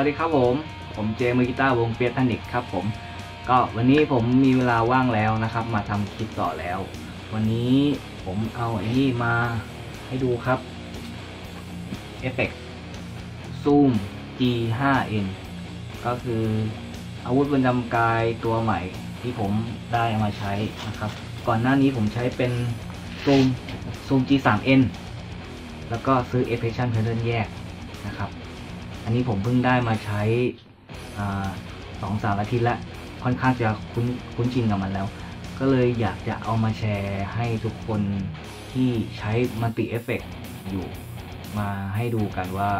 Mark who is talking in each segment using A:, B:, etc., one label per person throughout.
A: วัสดีครับผม ผมเจมือกีตาร์วงเปียทานิกครับผม ก็วันนี้ผมมีเวลาว่างแล้วนะครับ มาทำคลิปต่อแล้ว วันนี้ผมเอาไอ้นี่มาให้ดูครับเอฟเฟกซูม G5N ก็คืออาวุธบรรจำกายตัวใหม่ที่ผมได้ามาใช้นะครับ ก่อนหน้านี้ผมใช้เป็นซูมซูม G3N แล้วก็ซื้อ e f f e c t i o n Pattern แยกนะครับ อันนี้ผมเพิ่งได้มาใช้สองสามอาทิตย์แล้วค่อนข้างจะคุ้นคุ้นชินกับมันแล้ว ก็เลยอยากจะเอามาแชร์ให้ทุกคนที่ใช้ multi effect อยู่ มาให้ดูกันว่า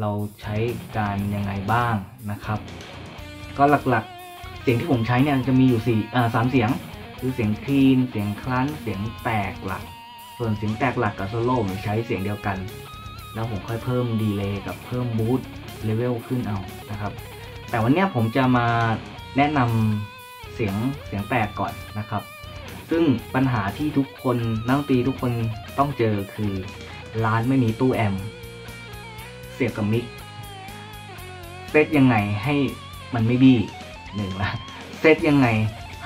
A: เราใช้การยังไงบ้างนะครับ ก็หลักๆเสียงที่ผมใช้เนี่ยจะมีอยู่สี่อ่าสามเสียงคือเสียง clean เสียง crunch เสียงแตกหลัก ส่วนเสียงแตกหลักกับโซโล่ผมใช้เสียงเดียวกัน แล้วผมค่อยเพิ่ม delay กับเพิ่ม boost level ขึ้นเอานะครับ แต่วันนี้ผมจะมาแนะนำเสียงเสียงแตกก่อนนะครับ ซึ่งปัญหาที่ทุกคนนักดนตรีทุกคนต้องเจอคือร้านไม่มีตู้ amp เสียบกับ mix set ยังไงให้มันไม่บี้หนึ่งละเซตยังไง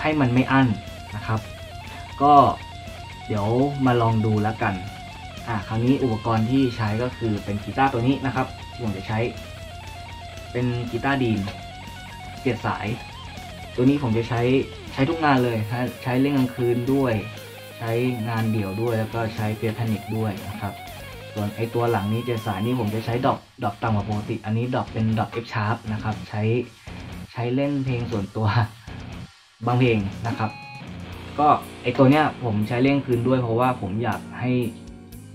A: ให้มันไม่อั้นนะครับ ก็เดี๋ยวมาลองดูแล้วกัน อ่าคราวนี้อุปกรณ์ที่ใช้ก็คือเป็นกีตาร์ตัวนี้นะครับที่ผมจะใช้ เป็นกีตาร์ดีนเกียสาย ตัวนี้ผมจะใช้ใช้ทุกงานเลยใช้เล่นกลางคืนด้วย ใช้งานเดี่ยวด้วยแล้วก็ใช้เปียพนิกด้วยนะครับ ส่วนไอตัวหลังนี้เจสายนี่ผมจะใช้ดอกดอกต่ำกว่าปกติ อันนี้ดอกเป็นดอก F sharp นะครับ ใช้ใช้เล่นเพลงส่วนตัวบางเพลงนะครับ ก็ไอตัวเนี้ยผมใช้เล่นคืนด้วยเพราะว่าผมอยากให้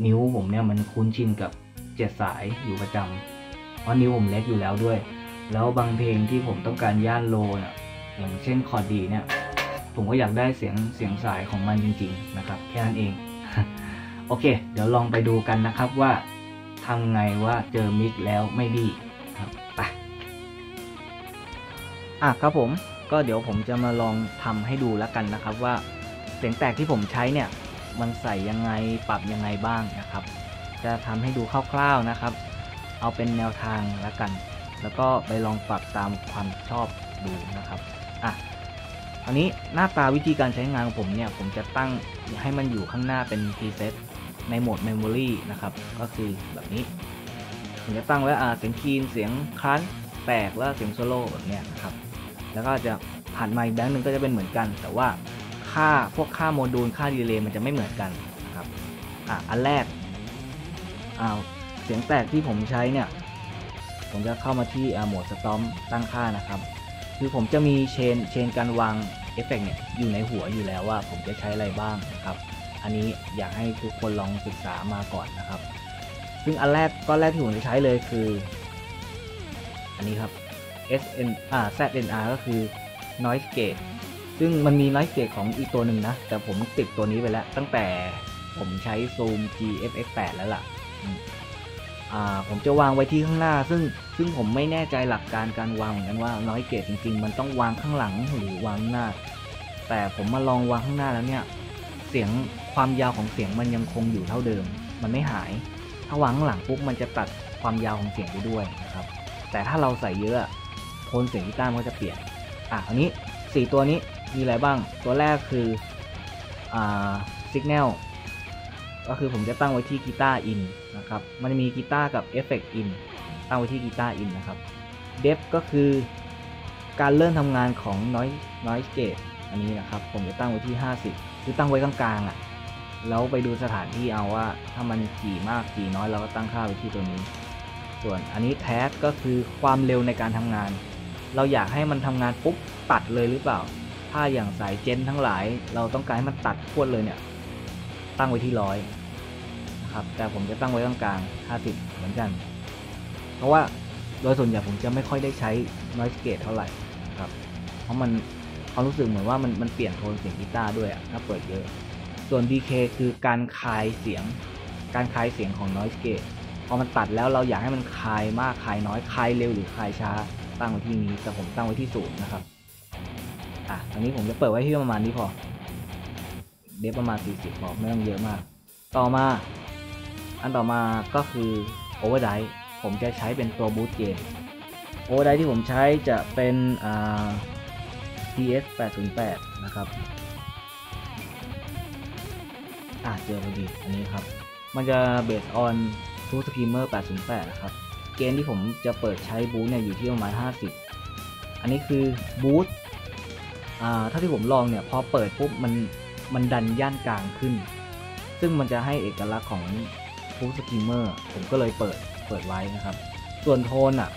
A: นิ้วผมเนี่ยมันคุ้นชินกับเจ็ดสายอยู่ประจำเพราะนิ้วผมเล็กอยู่แล้วด้วย แล้วบางเพลงที่ผมต้องการย่านโลเนี่ยอย่างเช่นคอร์ดดีเนี่ยผมก็อยากได้เสียงเสียงสายของมันจริง ๆ นะครับ แค่นั้นเอง โอเค เดี๋ยวลองไปดูกันนะครับว่าทำไงว่าเจอมิกแล้วไม่ดีครับไปอะครับผมก็เดี๋ยวผมจะมาลองทำให้ดูแล้วกันนะครับว่าเสียงแตกที่ผมใช้เนี่ย มันใส่ยังไงปรับยังไงบ้างนะครับ จะทำให้ดูคร่าวๆนะครับ เอาเป็นแนวทางแล้วกัน แล้วก็ไปลองปรับตามความชอบดูนะครับอะอันนี้หน้าตาวิธีการใช้งานของผมเนี่ย ผมจะตั้งให้มันอยู่ข้างหน้าเป็น preset ในโหมด memory นะครับ ก็คือแบบนี้ ผมจะตั้งไว้อ่าเสียง clean เสียง crunch แตกแล้วเสียงโซโล่แบบเนี้ยนะครับ แล้วก็จะผ่านมาอีกแบงค์หนึ่งก็จะเป็นเหมือนกัน แต่ว่า ค่าพวกค่าโมดูลค่า delay มันจะไม่เหมือนกันนะครับอะอันแรกอ้าวเสียงแตกที่ผมใช้เนี่ย ผมจะเข้ามาที่โหมด stompตั้งค่านะครับ คือผมจะมีเชนเชนการวางเอฟเฟกเนี่ยอยู่ในหัวอยู่แล้วว่าผมจะใช้อะไรบ้างนะครับ อันนี้อยากให้ทุกคนลองศึกษามาก่อนนะครับ ซึ่งอันแรกก้อนแรกที่ผมจะใช้เลยคือ อันนี้ครับ SN อ่า ZNR ก็คือ noise gate ซึ่งมันมี noise gate ของอีกตัวหนึ่งนะ แต่ผมติดตัวนี้ไปแล้ว ตั้งแต่ผมใช้ Zoom GFX8 แล้วล่ะอ่าผมจะวางไว้ที่ข้างหน้า ซึ่งซึ่งผมไม่แน่ใจหลักการการวางเหมือนกันว่า noise gate จริง ๆ มันต้องวางข้างหลังหรือวางหน้า แต่ผมมาลองวางข้างหน้าแล้วเนี่ย เสียงความยาวของเสียงมันยังคงอยู่เท่าเดิม มันไม่หาย ถ้าวางข้างหลังปุ๊บมันจะตัดความยาวของเสียงไปด้วยนะครับ แต่ถ้าเราใส่เยอะโทนเสียงกีตาร์มันก็จะเปลี่ยนอะอันนี้ 4 ตัวนี้ มีอะไรบ้าง ตัวแรกคืออ่า signal ก็คือผมจะตั้งไว้ที่กีตาร์ in นะครับ มันจะมีกีตาร์กับ effect in ตั้งไว้ที่กีตาร์ in นะครับ depth ก็คือการเริ่มทำงานของ noise noise gate อันนี้นะครับ ผมจะตั้งไว้ที่ 50 คือตั้งไว้กลางๆอะแล้วไปดูสถานที่เอาว่าถ้ามันจี่มากจี่น้อยเราก็ตั้งค่าไว้ที่ตัวนี้ ส่วนอันนี้ attack ก็คือความเร็วในการทำงาน เราอยากให้มันทำงานปุ๊บตัดเลยหรือเปล่า ถ้าอย่างสายเจนทั้งหลาย เราต้องการให้มันตัดพวดเลยเนี่ย ตั้งไว้ที่ร้อยนะครับ แต่ผมจะตั้งไว้กลางๆ50 เหมือนกัน เพราะว่าโดยส่วนใหญ่ผมจะไม่ค่อยได้ใช้ noise gate เท่าไหร่ครับ เพราะมันเขารู้สึกเหมือนว่ามันมันเปลี่ยนโทนเสียงกีตาร์ด้วยอะถ้าเปิดเยอะ ส่วน DK คือการคลายเสียง การคลายเสียงของ noise gate พอมันตัดแล้วเราอยากให้มันคลายมากคลายน้อยคลายเร็วหรือคลายช้า ตั้งไว้ที่นี้แต่ผมตั้งไว้ที่ศูนย์นะครับ อะอันนี้ผมจะเปิดไว้ที่ประมาณนี้พอ เดฟประมาณ 40พอไม่ต้องเยอะมาก ต่อมา อันต่อมาก็คือ overdrive ผมจะใช้เป็นตัว boost gain โอร์ไดที่ผมใช้จะเป็นอ่า PS 808นะครับอ่าเจอพอดีอันนี้ครับ มันจะเบสออนTube Screamer 808นะครับ gain ที่ผมจะเปิดใช้ boost เนี่ยอยู่ที่ประมาณ 50 อันนี้คือ boost ถ้าที่ผมลองเนี่ยพอเปิดปุ๊บมันมันดันย่านกลางขึ้น ซึ่งมันจะให้เอกลักษณ์ของ Tube Screamer ผมก็เลยเปิดเปิดไว้นะครับ ส่วนโทนอะ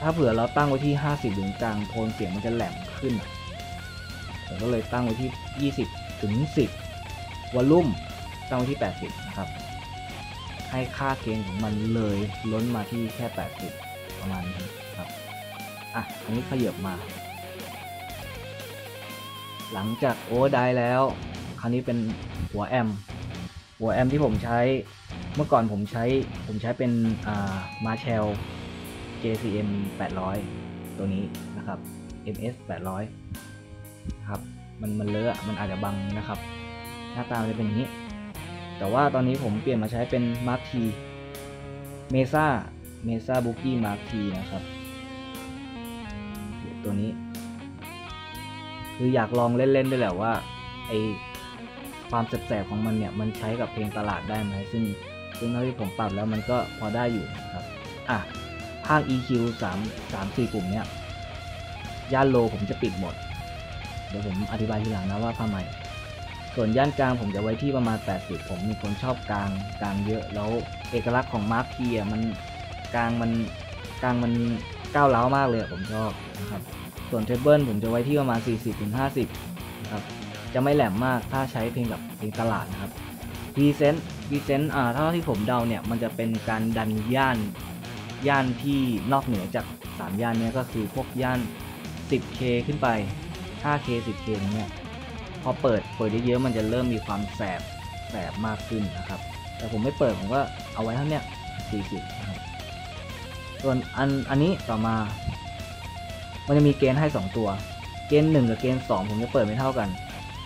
A: ถ้าเผื่อเราตั้งไว้ที่ 50ถึงกลางโทนเสียงมันจะแหลมขึ้นผมก็เลยตั้งไว้ที่ 20ถึง10วอลลุ่มตั้งไว้ที่ 80 นะครับ ให้ค่าเกณฑ์ของมันเลยล้นมาที่แค่ 80 ประมาณนี้ครับ อะ อันนี้ขยับมา หลังจากโอเวอร์ไดแล้ว คราวนี้เป็นหัวแอม หัวแอมที่ผมใช้ เมื่อก่อนผมใช้ ผมใช้เป็นมาเชล JCM 800 ตัวนี้นะครับ MS 800 ครับ มันมันเลอะ มันอาจจะบังนะครับ หน้าตามันจะเป็นอย่างนี้ แต่ว่าตอนนี้ผมเปลี่ยนมาใช้เป็น Mark T Mesa Mesa Boogie Mark T นะครับ ตัวนี้ คืออยากลองเล่นๆด้วยแหละว่าไอความแสบๆของมันเนี่ยมันใช้กับเพลงตลาดได้ไหมซึ่งซึ่งเท่าที่ผมปรับแล้วมันก็พอได้อยู่นะครับอะภาค EQ 3 3 4กลุ่มเนี้ยย่านโลผมจะปิดหมด เดี๋ยวผมอธิบายทีหลังนะว่าทำไม ส่วนย่านกลางผมจะไว้ที่ประมาณ 80 ผมมีคนชอบกลางกลางเยอะ แล้วเอกลักษณ์ของมาร์คพีอะมันกลางมันกลางมันก้าวร้ามากเลยผมชอบนะครับ ส่วนเทเบิลผมจะไว้ที่ประมาณ 40-50นะครับจะไม่แหลมมากถ้าใช้เพลงกับเพลงตลาดนะครับpresence presence อ่าถ้าที่ผมเดาเนี่ย มันจะเป็นการดันย่านย่านที่นอกเหนือจาก 3 ย่านเนี้ยก็คือพวกย่าน 10K ขึ้นไป 5K 10K เนี่ยพอเปิดเปิดเยอะๆมันจะเริ่มมีความแสบแสบมากขึ้นนะครับ แต่ผมไม่เปิดผมก็เอาไว้เท่านี้40นะครับส่วนอันอันนี้ต่อมา มันจะมี gain ให้ 2 ตัว gain 1กับ gain 2ผมจะเปิดไม่เท่ากัน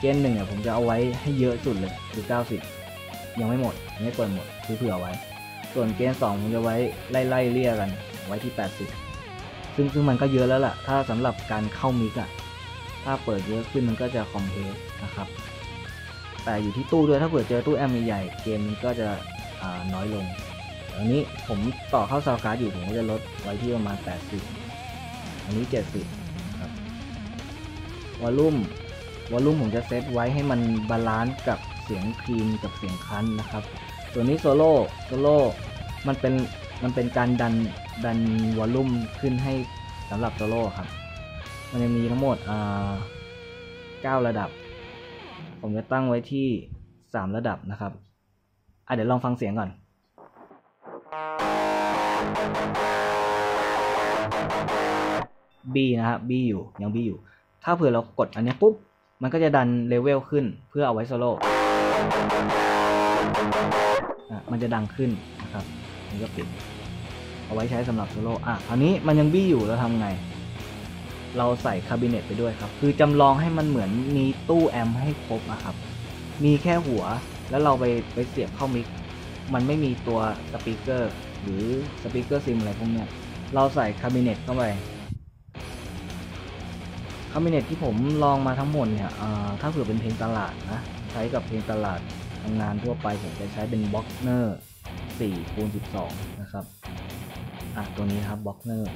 A: เกณฑ์1เนี่ยผมจะเอาไว้ให้เยอะสุดเลยคือ 90 ยังไม่หมดยังไม่เปิดหมดคือเผื่อไว้ ส่วนเกณฑ์2ผมจะไว้ไล่ไล่เลี่ยกันไว้ที่ 80 ซึ่งซึ่งมันก็เยอะแล้วล่ะ ถ้าสำหรับการเข้ามิกอะถ้าเปิดเยอะขึ้นมันก็จะคอมเพลนะครับ แต่อยู่ที่ตู้ด้วยถ้าเปิดเจอตู้แอมใหญ่เกมมันก็จะน้อยลงอันนี้ผมต่อเข้าซาวการ์ดอยู่ผมก็จะลดไว้ที่ประมาณ 80 อันนี้ 70ครับ volume volume ผมจะเซตไว้ให้มัน balance กับเสียง clean กับเสียง crunch นะครับส่วนนี้โซโล่โซโล่มันเป็นมันเป็นการดันดัน volume ขึ้นให้สำหรับโซโล่ครับ มันจะมีทั้งหมดอ่าเก้าระดับ ผมจะตั้งไว้ที่สามระดับนะครับอะเดี๋ยวลองฟังเสียงก่อน บี้นะครับ บี้อยู่ยัง บี้อยู่ ถ้าเผื่อเรากดอันนี้ปุ๊บ มันก็จะดันเลเวลขึ้นเพื่อเอาไว้โซโล่อะมันจะดังขึ้นนะครับมันก็ปิดเอาไว้ใช้สำหรับโซโล่อะคราวนี้มันยังบี้อยู่เราทำไง เราใส่ cabinet ไปด้วยครับ คือจำลองให้มันเหมือนมีตู้ amp ให้ครบอะครับ มีแค่หัวแล้วเราไปไปเสียบเข้า mix มันไม่มีตัว speakerหรือ speaker sim อะไรพวกเนี้ย เราใส่ cabinet เข้าไป cabinet ที่ผมลองมาทั้งหมดเนี่ยถ้าเผื่อเป็นเพลงตลาดนะ ใช้กับเพลงตลาดทำงานทั่วไปผมจะใช้เป็น Bogner 4คูณ12 นะครับอะตัวนี้ครับ Bogner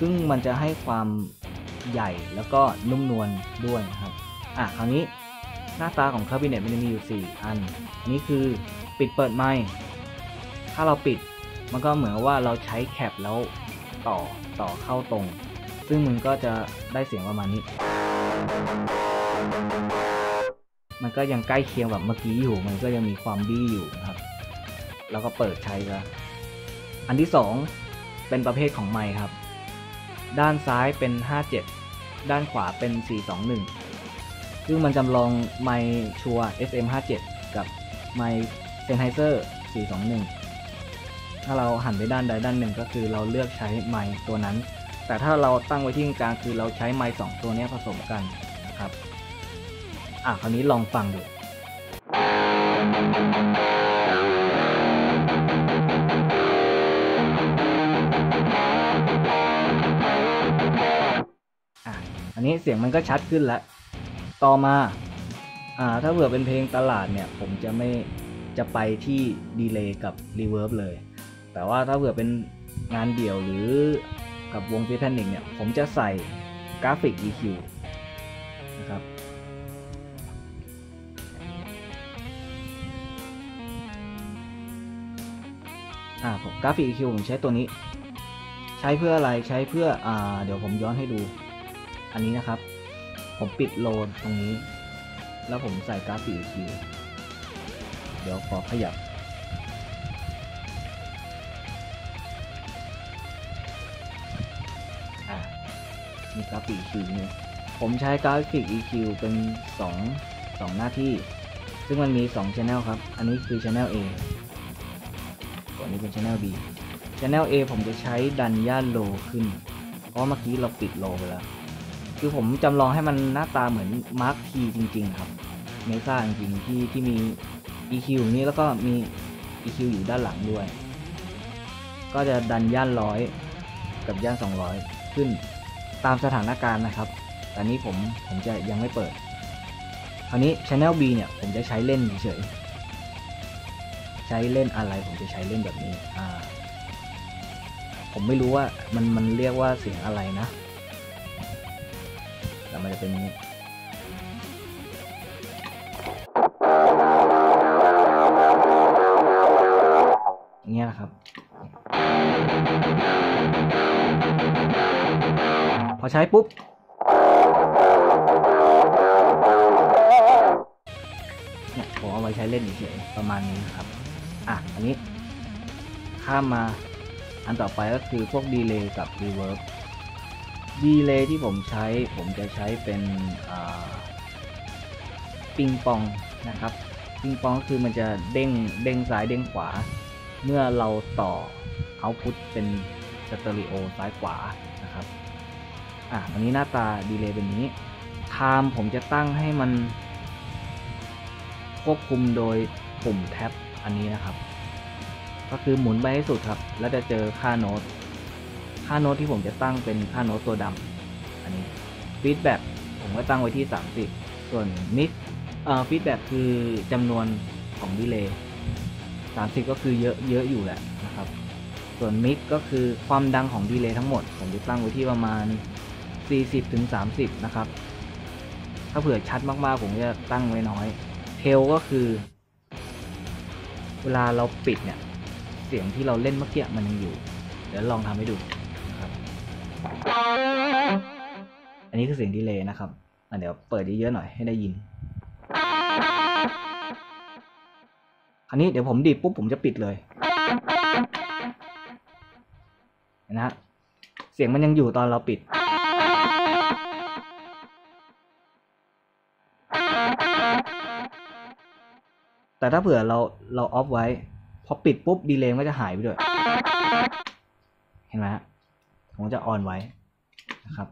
A: ซึ่งมันจะให้ความใหญ่แล้วก็นุ่มนวลด้วยนะครับอะคราวนี้หน้าตาของ cabinet มันจะมีอยู่ 4 อัน อันนี้คือปิดเปิดไมค์ถ้าเราปิดมันก็เหมือนว่าเราใช้แคปแล้วต่อต่อเข้าตรง ซึ่งมันก็จะได้เสียงประมาณนี้ มันก็ยังใกล้เคียงแบบเมื่อกี้อยู่ มันก็ยังมีความบี้อยู่นะครับ แล้วก็เปิดใช้ซะอันที่ 2 เป็นประเภทของไมค์ครับ ด้านซ้ายเป็น 57 ด้านขวาเป็น 421 ซึ่งมันจำลองไมค์ Shure SM57 กับไมค์ Sennheiser 421 ถ้าเราหันไปด้านใดด้านหนึ่งก็คือเราเลือกใช้ไมค์ตัวนั้น แต่ถ้าเราตั้งไว้ที่กลางคือเราใช้ไมค์สองตัวนี้ผสมกันนะครับ อะคราวนี้ลองฟังดูอันนี้เสียงมันก็ชัดขึ้นแล้ว ต่อมา อ่า ถ้าเผื่อเป็นเพลงตลาดเนี่ย ผมจะไม่ จะไปที่ delay กับ reverb เลย แต่ว่าถ้าเผื่อเป็นงานเดี่ยวหรือ กับวง philharmonic เนี่ย ผมจะใส่ graphic EQ นะครับ อ่าผมกราฟิก EQ ผมใช้ตัวนี้ ใช้เพื่ออะไรใช้เพื่อ อ่า เดี๋ยวผมย้อนให้ดู อันนี้นะครับ ผมปิดโหลดตรงนี้ แล้วผมใส่กราฟิก EQ เดี๋ยวขอขยับ กราฟิก EQ นี่ผมใช้กราฟิก EQ เป็น 2 2 หน้าที่ ซึ่งมันมี 2 Channel ครับ อันนี้คือ Channel A ตัวนี้เป็น Channel B Channel A ผมจะใช้ดันย่านโลขึ้น เพราะเมื่อกี้เราปิดโลไปแล้ว คือผมจำลองให้มันหน้าตาเหมือน Mark T จริง ๆ ครับเมซ่าจริงๆที่ที่มี EQ นี้แล้วก็มี EQ อยู่ด้านหลังด้วย ก็จะดันย่านร้อยกับย่าน 200 ขึ้น ตามสถานการณ์นะครับแต่นี้ผมผมจะยังไม่เปิด คราวนี้ Channel B เนี่ยผมจะใช้เล่นเฉยใช้เล่นอะไรผมจะใช้เล่นแบบนี้ อ่า ผมไม่รู้ว่ามันมันเรียกว่าเสียงอะไรนะ แต่มันจะเป็นย่างนี้ พอใช้ปุ๊บ เนี่ยผมเอาไว้ใช้เล่นเฉยๆประมาณนี้นะครับ อะ อันนี้ ข้ามมาอันต่อไปก็คือพวก delay กับ reverb delay ที่ผมใช้ผมจะใช้เป็น ping pong นะครับ ping pong ก็คือมันจะเด้งเด้งซ้ายเด้งขวา เมื่อเราต่อ output เป็นสเตอริโอซ้ายขวานะครับ อะอันนี้หน้าตา delay เป็นนี้ time ผมจะตั้งให้มันควบคุมโดยปุ่ม tap อันนี้นะครับ ก็คือหมุนไปให้สุดครับ แล้วจะเจอค่าโน้ต ค่าโน้ตที่ผมจะตั้งเป็นค่าโน้ตตัวดำอันนี้ feedback ผมก็ตั้งไว้ที่ 30 ส่วน mix เอ่อ feedback คือจำนวนของ delay 30 ก็คือเยอะเยอะอยู่แหละนะครับ ส่วน mix ก็คือความดังของ delay ทั้งหมด ผมจะตั้งไว้ที่ประมาณ 40ถึง30 นะครับ ถ้าเผื่อชัดมากๆ ผมจะตั้งไว้น้อย tail ก็คือ เวลาเราปิดเนี่ย เสียงที่เราเล่นเมื่อกี้มันยังอยู่ เดี๋ยวลองทำให้ดูนะครับ อันนี้คือเสียง delay นะครับอะเดี๋ยวเปิดเยอะๆหน่อยให้ได้ยิน คราวนี้เดี๋ยวผมดีดปุ๊บผมจะปิดเลยนะฮะเสียงมันยังอยู่ตอนเราปิด แต่ถ้าเผื่อเราเราออฟไว้ พอปิดปุ๊บดีเลย์ก็จะหายไปด้วย เห็นไหมฮะผมจะออนไว้นะครับ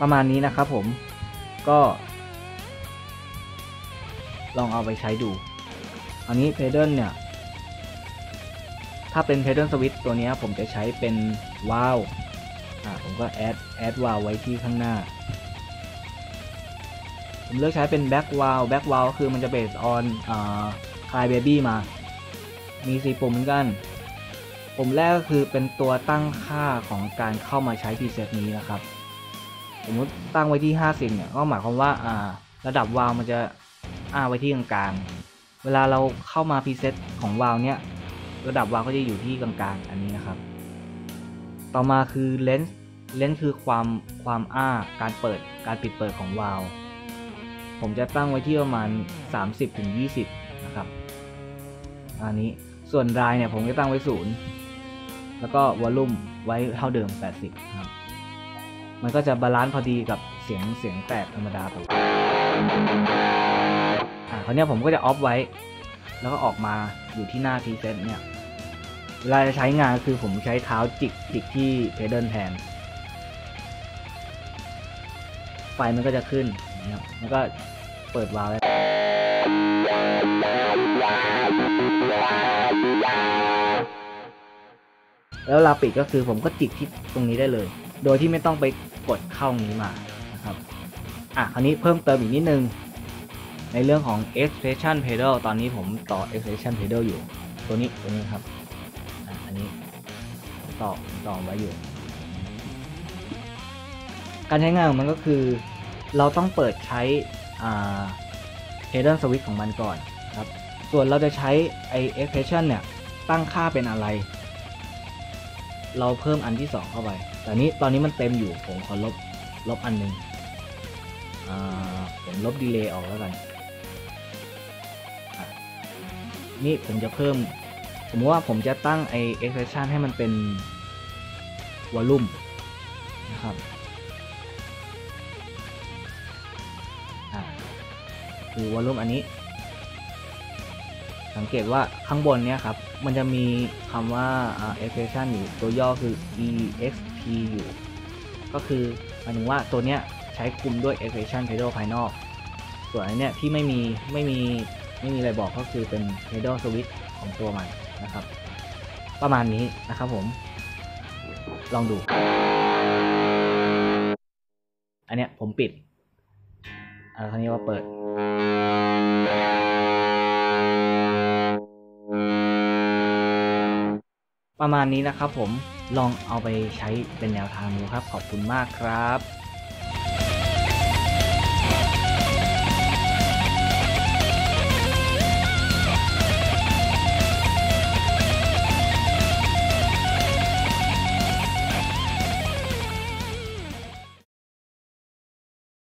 A: ประมาณนี้นะครับผมก็ ลองเอาไปใช้ดู อันนี้ pedal เนี่ย ถ้าเป็นเพด l สวิตตัวนี้ผมจะใช้เป็นวาลอ่าผมก็แอดแอดวาลไว้ที่ข้างหน้า ผมเลือกใช้เป็นแบ็กวาลแบ็กวาลคือมันจะ based on อ่า Cry Baby มา มีสี่ปุ่มเหมือนกันปุ่มแรกก็คือเป็นตัวตั้งค่าของการเข้ามาใช้ preset นี้นะครับ สมมติตั้งไว้ที่ 50เนี่ยก็หมายความว่าอ่าระดับวาลมันจะอ้าไว้ที่กลางๆ เวลาเราเข้ามาพรีเซตของวาลเนี่ยระดับวาลก็จะอยู่ที่กลางๆ อันนี้นะครับ ต่อมาคือเลนส์เลนส์คือความความอ้าการเปิดการปิดเปิดของวาล ผมจะตั้งไว้ที่ประมาณ 30-20 นะครับ อันนี้ส่วนรายเนี่ยผมจะตั้งไว้ศูนย์แล้วก็ volume ไว้เท่าเดิม 80 ครับ มันก็จะ balance พอดีกับเสียงเสียงแตกธรรมดาไปอ่าคราวนี้ผมก็จะ off ไว้ แล้วก็ออกมาอยู่ที่หน้า preset เนี่ย เวลาจะใช้งานคือผมใช้เท้าจิกจิกที่ pedal แทน ไฟมันก็จะขึ้น นะครับ แล้วก็เปิดวาล์วแล้วลาปิดก็คือผมก็จิกที่ตรงนี้ได้เลย โดยที่ไม่ต้องไปกดเข้านี้มานะครับ อะ คราวนี้เพิ่มเติมอีกนิดนึง ในเรื่องของ expression pedal ตอนนี้ผมต่อ expression pedal อยู่ ตัวนี้ตัวนี้ครับอะอันนี้ต่อต่อไว้อยู่ การใช้งานของมันก็คือ เราต้องเปิดใช้อ่า hidden switch ของมันก่อนครับ ส่วนเราจะใช้ไอ expression เนี่ยตั้งค่าเป็นอะไร เราเพิ่มอันที่สองเข้าไป แต่นี้ตอนนี้มันเต็มอยู่ผมขอลบลบอันหนึ่งผมลบดีเลย์ออกแล้วกันนี่ผมจะเพิ่ม สมมติว่าผมจะตั้งไอ expression ให้มันเป็น volume นะครับ คือวอลลุ่มอันนี้ สังเกตว่าข้างบนเนี้ยครับ มันจะมีคำว่าอ่า expression อยู่ตัวย่อคือ exp อยู่ ก็คือหมายถึงว่าตัวเนี้ยใช้คุมด้วย expression pedal ภายนอก ส่วนอันเนี้ยที่ไม่มีไม่มีไม่มีอะไรบอกก็คือเป็น pedal switch ของตัวมันนะครับ ประมาณนี้นะครับผม ลองดู อันเนี้ยผมปิด แล้วคราวนี้ว่าเปิด ประมาณนี้นะครับผมลองเอาไปใช้เป็นแนวทางดูครับ ขอบคุณมากครับ